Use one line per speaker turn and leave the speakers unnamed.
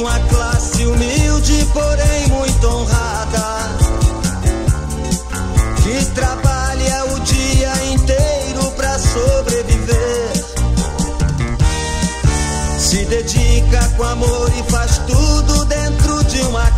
uma classe humilde, porém muito honrada, que trabalha o dia inteiro para sobreviver. Se dedica com amor e faz tudo dentro de uma